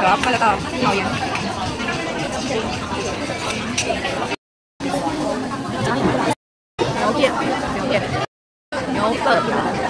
好要，快点到了，好呀。两，牛粪。